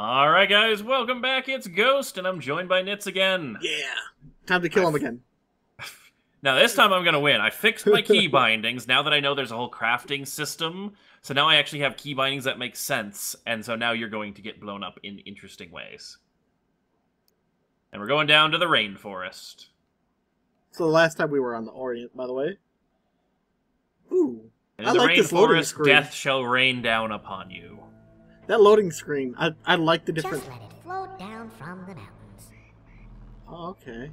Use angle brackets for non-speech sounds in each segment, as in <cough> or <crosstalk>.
All right, guys, welcome back. It's Ghost, and I'm joined by Nitz again. Yeah. Time to kill him again. <laughs> Now, this time I'm going to win. I fixed my key <laughs> bindings now that I know there's a whole crafting system. So now I actually have key bindings that make sense, and so now you're going to get blown up in interesting ways. And we're going down to the rainforest. So the last time we were on the Orient, by the way. Ooh. And I the like this loading rainforest, screen. death shall rain down upon you. That loading screen. I I like the different. Just let it float down from the mountains. Oh, okay.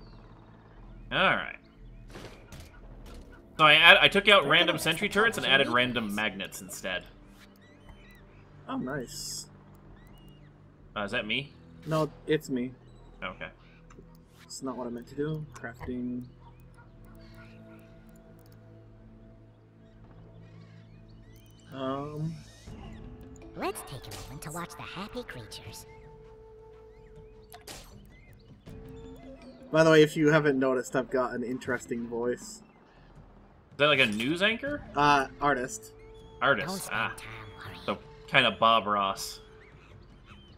All right. So I add, I took out random sentry turrets and added random magnets instead. Oh, nice. Uh, is that me? No, it's me. Okay. It's not what I meant to do. Crafting. Um. Let's take a moment to watch the happy creatures. By the way, if you haven't noticed, I've got an interesting voice. Is that like a news anchor? Uh, artist. Artist. Ah. time. So kind of Bob Ross.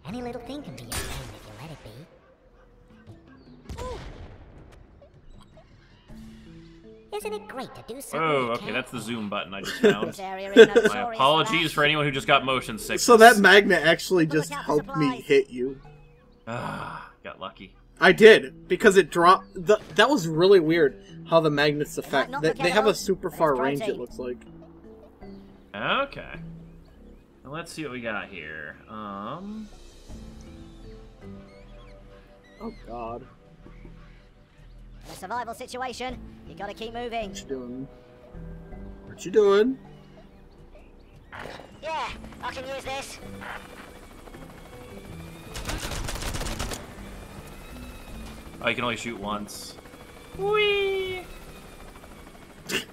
Any little thing can be Isn't it great to do something Oh, okay, can? that's the zoom button I just <laughs> found. This area is notorious My apologies for anyone who just got motion sickness. So that magnet actually just out for helped me hit you. Ah, got lucky. I did because it dropped. The, that was really weird how the magnets affect. They, they have a super far range. It looks like. Okay. Well, let's see what we got here. Um, Oh God, In a survival situation, you gotta keep moving. what you doing? What you doing? Yeah, I can use this. oh, you can only shoot once. Whee! <laughs>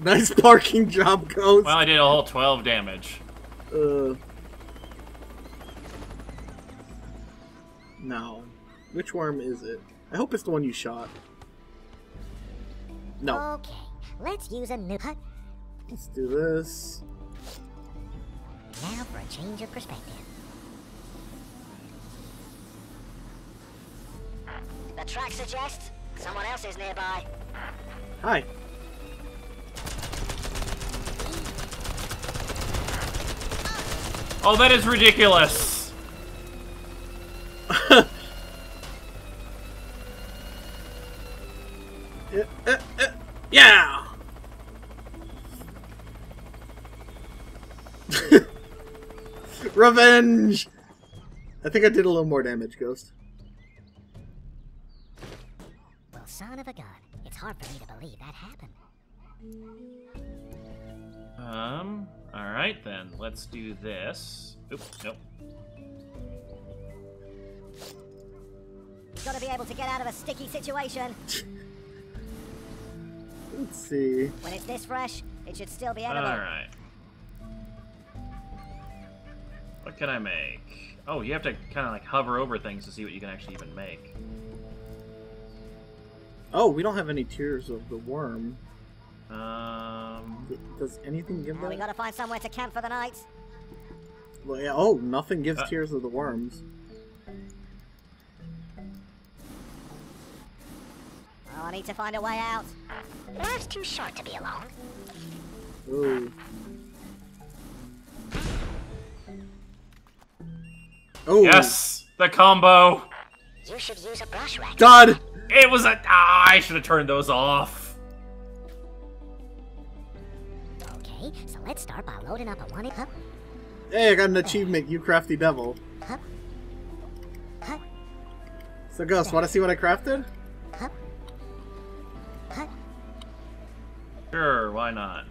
Nice parking job, Ghost. Well, I did a whole 12 damage. Uh. No. Which worm is it? I hope it's the one you shot. No. Okay, let's use a new hut Let's do this. now for a change of perspective. The track suggests someone else is nearby. Hi. Oh, that is ridiculous! Revenge. I think I did a little more damage, Ghost. Well, son of a gun, it's hard for me to believe that happened. Um, alright then. Let's do this. Oops, nope. Gotta be able to get out of a sticky situation. <laughs> Let's see. When it's this fresh, it should still be edible. Alright. What can I make? Oh, you have to kind of like hover over things to see what you can actually even make. Oh, we don't have any tears of the worm. Um, Does anything give Now we gotta find somewhere to camp for the night. Well, yeah, oh, nothing gives Uh. tears of the worms. Oh, I need to find a way out. Life's too short to be alone. Ooh. Oh. yes! The combo! You should use a brush rack. God. It was a. Ah, I should have turned those off. Okay, so let's start by loading up a one hup, Hey, I got an achievement, you crafty devil. hup, hup, So, Ghost, want to see what I crafted? hup, hup. Sure, why not?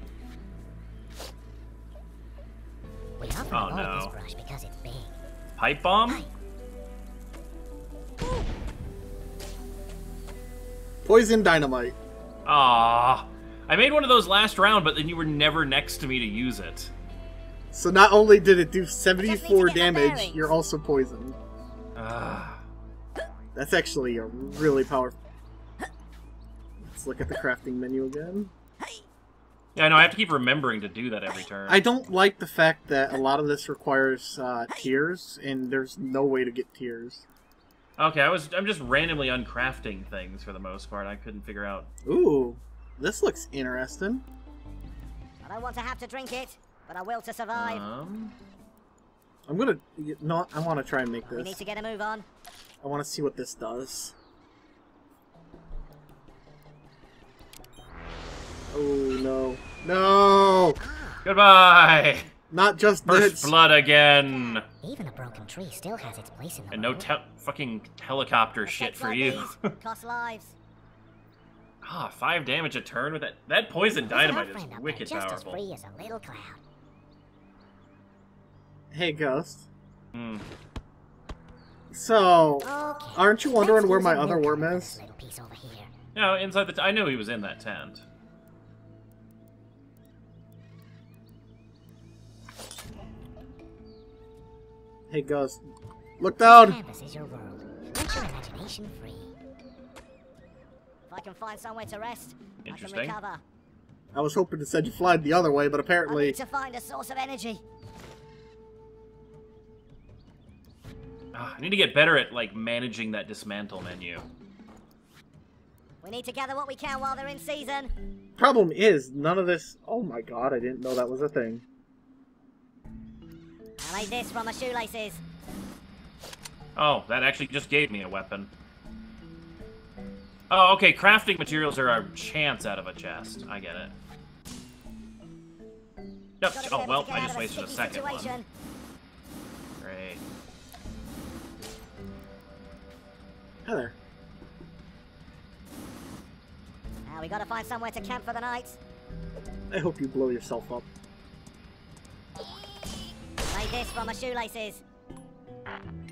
Pipe bomb? Poison dynamite. Ah, I made one of those last round, but then you were never next to me to use it. So not only did it do 74 just need to get my damage, you're also poisoned. Ah. That's actually a really powerful... Let's look at the crafting menu again. Yeah, I know. I have to keep remembering to do that every turn. I don't like the fact that a lot of this requires uh, tears, and there's no way to get tears. Okay, I was. I'm just randomly uncrafting things for the most part. I couldn't figure out. Ooh, this looks interesting. I don't want to have to drink it, but I will to survive. Um, I'm gonna not. I want to try and make this. we need to get a move on. I want to see what this does. Goodbye. Not just First this. blood again, Even a broken tree still has its place in the and no te- fucking helicopter shit for you. these cost lives. <laughs> ah, five damage a turn with that. That poison dynamite is wicked just powerful. as free as a little cloud. Hey, Ghost. Hmm. So, Okay. aren't you wondering let's where my other worm is? piece over here. No, inside the. T- I knew he was in that tent. Hey, Ghost. Look down! Canvas is your world. Let your imagination free. If I can find somewhere to rest, I can Interesting. recover. I was hoping to send you flying the other way, but I apparently. need to find a source of energy. Ah, I need to get better at like managing that dismantle menu. We need to gather what we can while they're in season. Problem is, none of this. Oh my god, I didn't know that was a thing. I made this from my shoelaces. Oh, that actually just gave me a weapon. Oh, okay. Crafting materials are a chance out of a chest. I get it. Yep. Oh well, I just of a wasted a second situation. one. Great. Heather. Now we gotta find somewhere to camp for the night. I hope you blow yourself up. Made this from my shoelaces.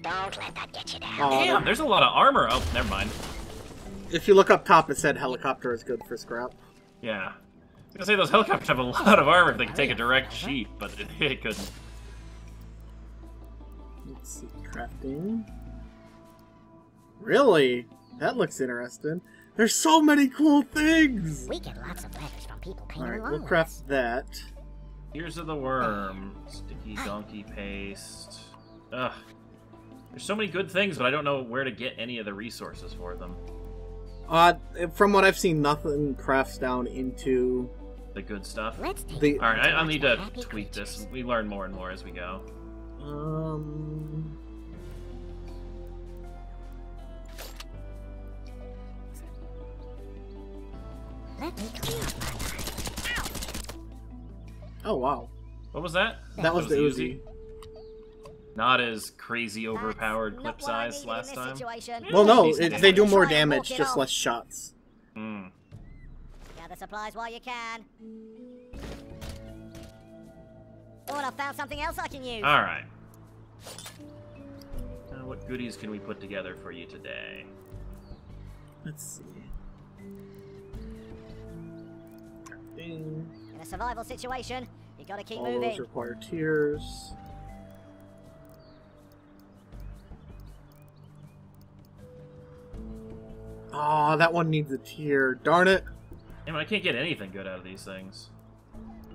Don't let that get you down. Aw, Damn, there's a lot of armor. Oh, never mind. if you look up top, it said helicopter is good for scrap. Yeah. I was gonna say those helicopters have a lot of armor if they can take a direct sheet, but it, <laughs> it couldn't. Let's see, crafting. Really? That looks interesting. There's so many cool things! We get lots of letters from people paying Alright, along we'll with craft us. that. Here's of the worm. Sticky donkey paste. Ugh. There's so many good things, but I don't know where to get any of the resources for them. Uh, from what I've seen, nothing crafts down into. The good stuff. Let's The- Alright, I, I'll need to tweak this. We learn more and more as we go. Um. Let me clean up my mind. Oh wow, What was that? that was the Uzi. Not as crazy overpowered not clip size last time. Situation. Well, no, it, they do more Try and walk damage, just less shots. Hmm. Gather supplies while you can. Oh, and I found something else I can use. Alright. Now, what goodies can we put together for you today? Let's see. Crafting. In a survival situation, you gotta keep All moving. those require tears. Aw, that one needs a tear. Darn it. Damn, I can't get anything good out of these things.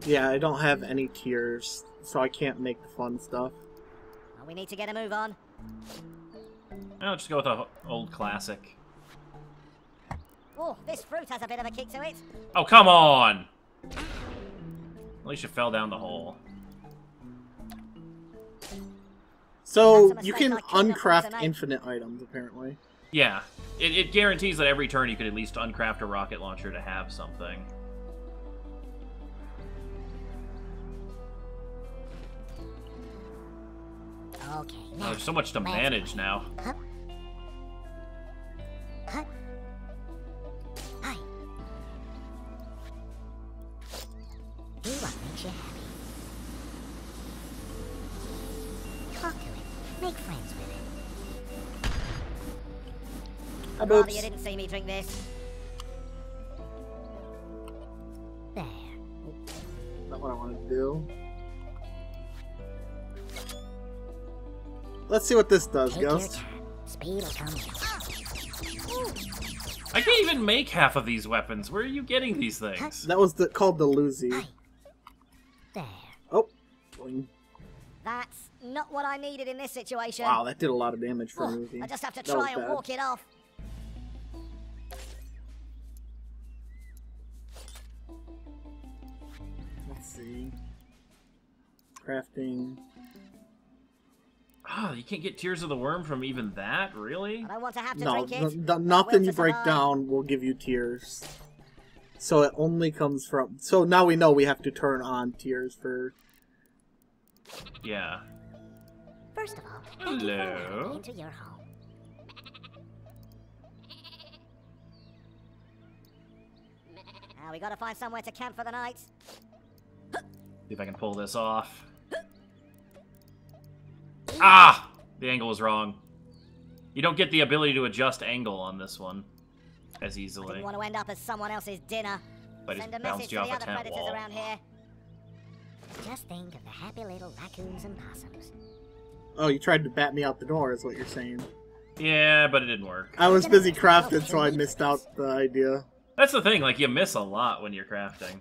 Yeah, I don't have any tears, so I can't make the fun stuff. Well, we need to get a move on. I'll just go with a h- old classic. Oh, this fruit has a bit of a kick to it. Oh, come on! At least you fell down the hole. So, you can I couldn't afford to uncraft infinite items, apparently. Yeah, it, it guarantees that every turn you could at least uncraft a rocket launcher to have something. Okay, Oh, there's so much to manage now. Hup. Hup. Ah, Rather you didn't see me drink this. There. Not what I wanted to do. Let's see what this does, Take Ghost. Speed will come. I can't even make half of these weapons. Where are you getting these things? That was the, called the Luzi. There. Oh. boing. That's not what I needed in this situation. Wow, that did a lot of damage for a Oh, movie. I just have to try and bad. walk it off. See. Crafting. Oh, you can't get Tears of the Worm from even that? Really? I want to have to No, drink it. n- n- I nothing you break down will give you tears. So it only comes from. So now we know we have to turn on tears for. Yeah. First of all, thank you for allowing Hello? into your home. Now we gotta find somewhere to camp for the night. See if I can pull this off. Ah! The angle was wrong. You don't get the ability to adjust angle on this one as easily. Didn't want to end up as someone else's dinner. But Send it a bounced message you to the other predators wall. around here. Just think of the happy little raccoons and possums. Oh, you tried to bat me out the door, is what you're saying. Yeah, but it didn't work. I was busy crafting, so I missed out the idea. That's the thing, like, you miss a lot when you're crafting.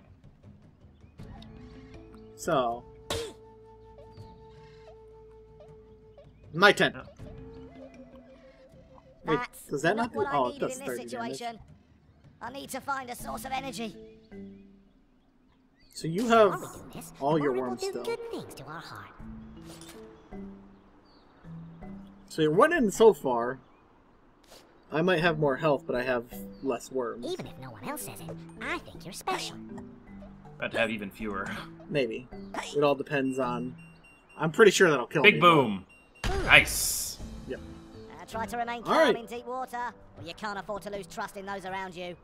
So. My turn. Yeah. Wait, That's does that not not do- what I oh, it needed does in this 30 damage. situation. I need to find a source of energy. So you have more we do this, all your more worms still. good things to our heart. So you're winning so far. I might have more health, but I have less worms. Even if no one else says it, I think you're special. About to have even fewer. Maybe. It all depends on. I'm pretty sure that'll kill me. Big boom! Nice! Uh, try to remain calm right. in deep water, or you can't afford to lose trust in those around you.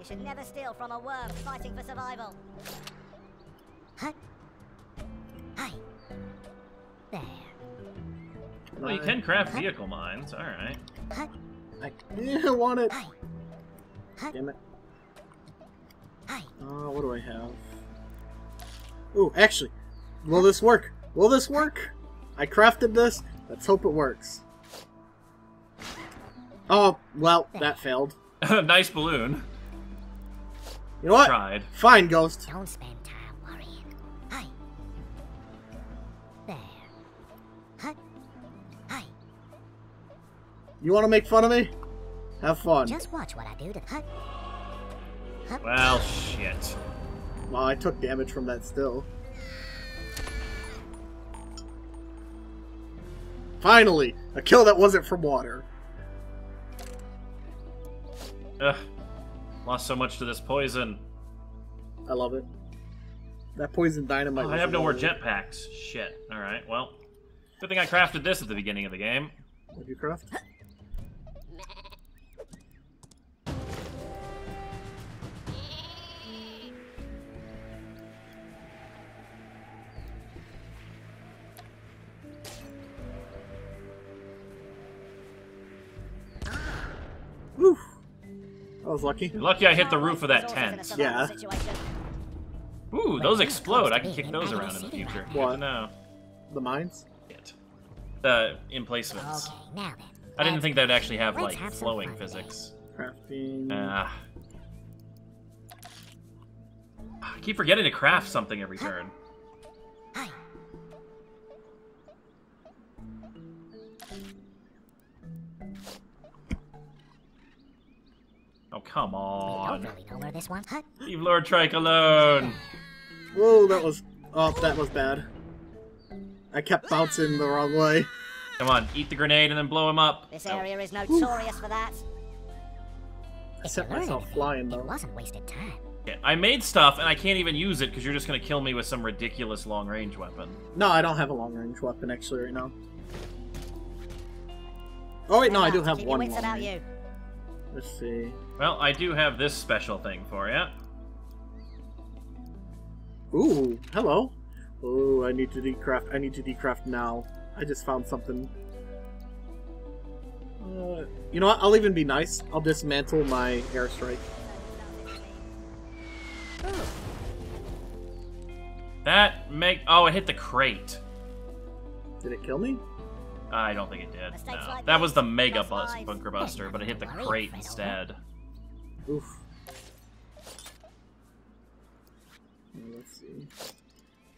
You should never steal from a worm fighting for survival. Hut. Hi. There. Well, you can craft vehicle mines, alright. I, <laughs> want it. Hi. Damn it. Hi. Uh, what do I have? Ooh, actually, will this work? Will this work? I crafted this. Let's hope it works. Oh, well, that failed. <laughs> nice balloon. You know what? Tried. Fine, Ghost. Don't spend time worrying. Hi. There. Hut. Hi. You want to make fun of me? Have fun. Just watch what I do to Hut. Well, shit. Well, I took damage from that still. Finally, a kill that wasn't from water. Ugh. Lost so much to this poison. I love it. That poison dynamite. Oh, I have no more jetpacks. Shit. Alright, well. Good thing I crafted this at the beginning of the game. What'd you craft? Was lucky. Lucky I hit the roof of that Resources in a tent. Yeah. Ooh, those explode. I can kick those around in the future. What? know. The mines? Shit. The emplacements. Okay, now then. I didn't think that'd actually have, like, have flowing physics. Crafting. Ah. I keep forgetting to craft something every turn. Come We don't on. really know where this one's Hut. Leave Lord Trike alone. Whoa, that was. Oh, that was bad. I kept bouncing the wrong way. Come on, eat the grenade and then blow him up. This Oh, area is notorious for that. I If set myself anything, flying It wasn't wasted time. shit. I made stuff and I can't even use it because you're just gonna kill me with some ridiculous long range weapon. No, I don't have a long range weapon actually right now. Oh wait, no, I do have one long about range. you. Let's see. Well, I do have this special thing for you. Ooh, hello. Ooh, I need to decraft. I need to decraft now. I just found something. Uh, you know what? I'll even be nice. I'll dismantle my airstrike. That make oh, it hit the crate. Did it kill me? I don't think it did. No. like That was the Mega Bus. Bunker Buster, but it hit the crate instead. Oof. Let's see.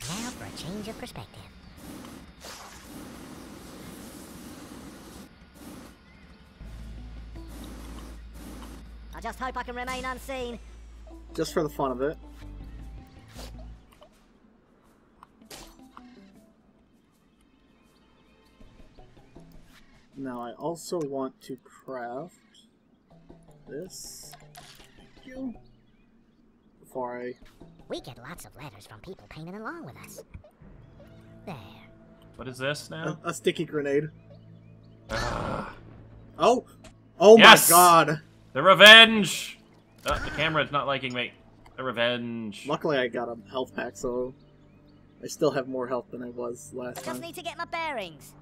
Now for a change of perspective. I just hope I can remain unseen. Just for the fun of it. Now I also want to craft this. Thank you. Before I We get lots of letters from people painting along with us. There. What is this now? a, a sticky grenade. Ah, Oh, oh Yes! my god! the revenge! Oh, the camera's not liking me. The revenge. Luckily I got a health pack, so I still have more health than I was last I Just time. need to get my bearings.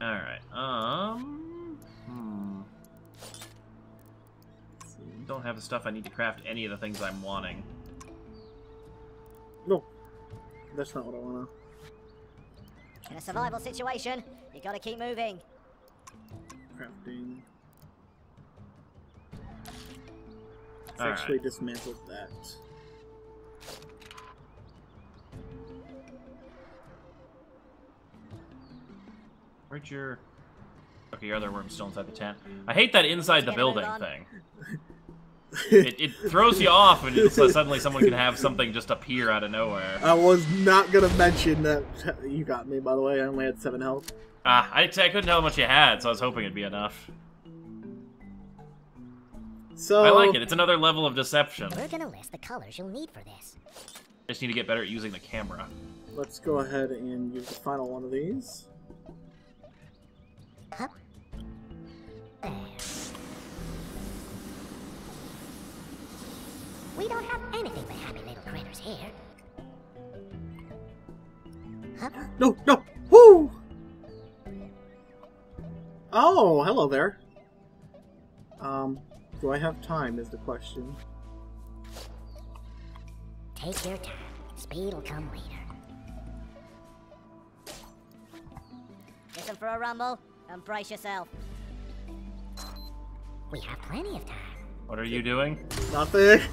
Alright, um... Hmm. Don't have the stuff I need to craft any of the things I'm wanting. No, that's not what I wanna. In a survival situation, you gotta keep moving. Crafting. Let's Alright. actually dismantle that. Where'd your... Okay, your other room's still inside the tent. I hate that inside the Let's get a move building thing. It, it throws you off and it's like suddenly someone can have something just appear out of nowhere. I was not gonna mention that you got me. By the way, I only had seven health. Ah, I, I couldn't tell how much you had, so I was hoping it'd be enough. So I like it. It's another level of deception. We're gonna list the colors you'll need for this. Just need to get better at using the camera. Let's go ahead and use the final one of these. Hup. There. We don't have anything but happy little critters here. Hup. No, no, woo! Oh, hello there. Um, do I have time? Is the question. Take your time. Speed'll come later. Listen for a rumble and brace yourself. We have plenty of time. What are you doing? Nothing. Is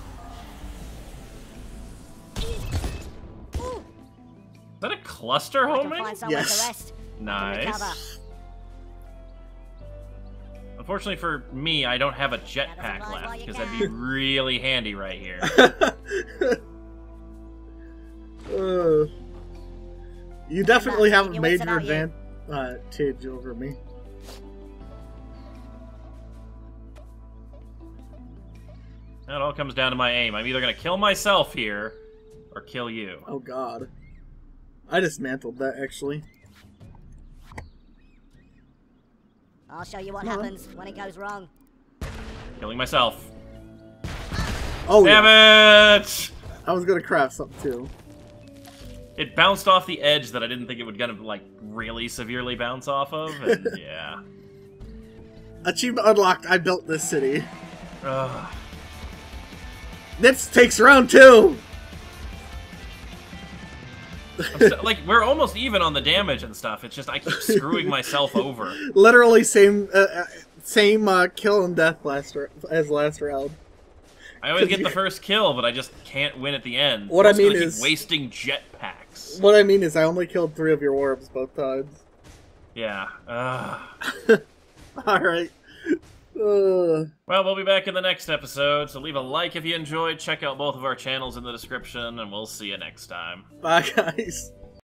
that a cluster I can homing? find Yes. to rest. Nice. Unfortunately for me, I don't have a jetpack left, because that'd be really handy right here. <laughs> Uh, you definitely have a major about Uh, you. advantage over me. It all comes down to my aim. I'm either gonna kill myself here, or kill you. Oh god. I dismantled that actually. I'll show you what No. happens when it goes wrong. Killing myself. Oh Damn yeah. it! I was gonna craft something too. It bounced off the edge that I didn't think it would gonna like really severely bounce off of, and <laughs> yeah. Achievement unlocked. I built this city. Ugh. This takes round two. St- like we're almost even on the damage and stuff. It's just I keep screwing myself <laughs> over. Literally same uh, uh, same uh, kill and death last r- as last round. I always get the first kill, but I just can't win at the end. What I mean is- wasting jetpacks. What I mean is I only killed three of your orbs both times. Yeah. <laughs> All right. Uh, Well, we'll be back in the next episode, so leave a like if you enjoyed. Check out both of our channels in the description, and we'll see you next time. bye guys.